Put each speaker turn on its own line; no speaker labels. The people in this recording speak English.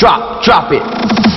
Drop, drop it.